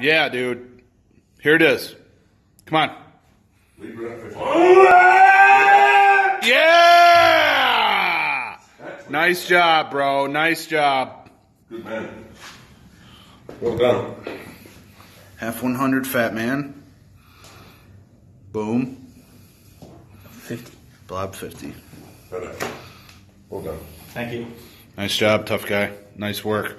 Yeah, dude. Here it is. Come on. Yeah! Nice job, bro. Nice job. Good man. Well done. Half 100 fat man. Boom. 50. Blob 50. Well done. Thank you. Nice job, tough guy. Nice work.